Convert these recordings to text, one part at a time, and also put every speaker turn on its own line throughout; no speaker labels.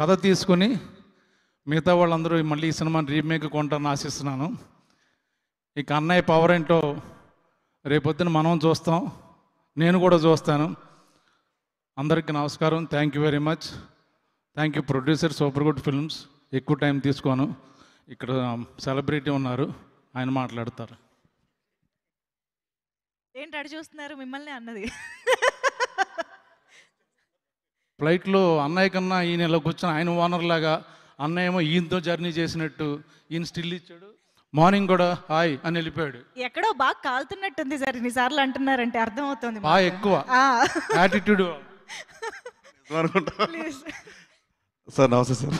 కథ తీసుకొని మిగతా వాళ్ళందరూ మళ్ళీ ఈ సినిమాని రీమేక్ కొంటారని ఆశిస్తున్నాను. ఇక అన్నయ్య పవర్ ఏంటో రేపొద్దున మనం చూస్తాం. నేను కూడా చూస్తాను. అందరికీ నమస్కారం. Thank you very much thank you producer super good films ఎక్కువ టైం తీసుకోను. ఇక్కడ సెలబ్రిటీ ఉన్నారు. ఆయన మాట్లాడతారు.
ఏంటి అడి చూస్తున్నారు? మిమ్మల్ని అన్నది.
ఫ్లైట్లో అన్నయ్య కన్నా ఈయన ఇలా కూర్చొని ఆయన ఓనర్ లాగా అన్నయ్య ఏమో ఈయనతో జర్నీ చేసినట్టు ఈయన స్టిల్ ఇచ్చాడు. మార్నింగ్ కూడా హాయ్ అని వెళ్ళిపోయాడు.
ఎక్కడో బాగా కాలుతున్నట్టుంది సార్ ఇన్నిసార్లు అంటున్నారంటే అర్థం అవుతుంది
బాగా ఎక్కువ. యాటిట్యూడ్
అనుకుంటా
ప్లీజ్
సార్ నమస్తే సార్.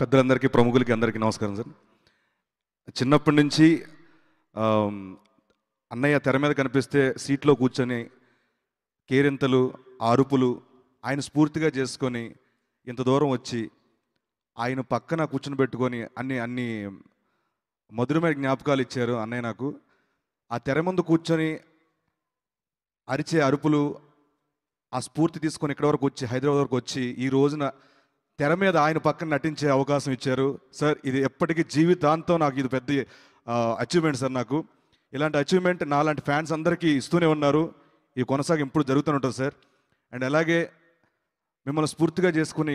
పెద్దలందరికీ ప్రముఖులకి అందరికీ నమస్కారం సార్. చిన్నప్పటి నుంచి అన్నయ్య తెర మీద కనిపిస్తే సీట్లో కూర్చొని కేరింతలు అరుపులు ఆయన స్ఫూర్తిగా చేసుకొని ఇంత దూరం వచ్చి ఆయన పక్కన కూర్చుని పెట్టుకొని అన్ని అన్ని మధురమైన జ్ఞాపకాలు ఇచ్చారు అన్నయ్య నాకు. ఆ తెర ముందు కూర్చొని అరిచే అరుపులు ఆ స్ఫూర్తి తీసుకొని ఇక్కడ వరకు వచ్చి హైదరాబాద్ వరకు వచ్చి ఈ రోజున తెర మీద ఆయన పక్కన నటించే అవకాశం ఇచ్చారు. సార్ ఇది ఎప్పటికీ జీవితాంతం నాకు ఇది పెద్ద అచీవ్మెంట్ సార్ నాకు. ఇలాంటి అచీవ్మెంట్ నాలాంటి ఫ్యాన్స్ అందరికీ ఇస్తూనే ఉన్నారు. ఈ కొనసాగి ఇప్పుడు జరుగుతూనే ఉంటుంది సార్. అండ్ అలాగే మిమ్మల్ని స్ఫూర్తిగా చేసుకుని